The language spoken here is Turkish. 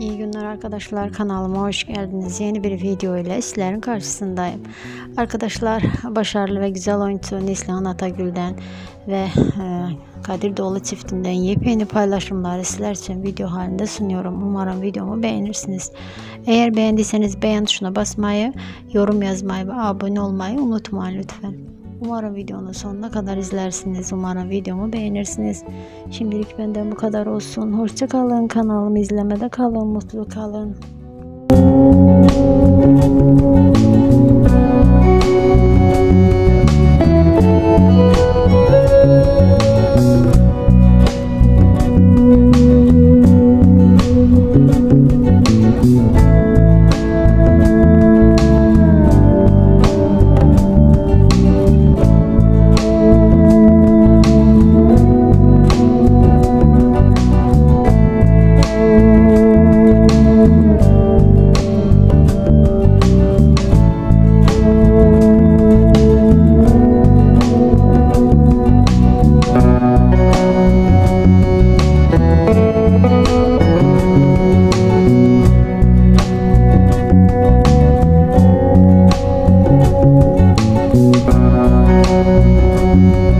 İyi günler arkadaşlar kanalıma hoş geldiniz. Yeni bir video ile sizlerin karşısındayım. Arkadaşlar başarılı ve güzel oyuncu Neslihan Atagül'den ve e, Kadir Doğulu çiftinden yepyeni paylaşımları sizler için video halinde sunuyorum. Umarım videomu beğenirsiniz. Eğer beğendiyseniz beğen tuşuna basmayı, yorum yazmayı ve abone olmayı unutmayın lütfen. Umarım videonun sonuna kadar izlersiniz. Umarım videomu beğenirsiniz. Şimdilik benden bu kadar olsun. Hoşça kalın. Kanalımı izlemede kalın. Mutlu kalın. Música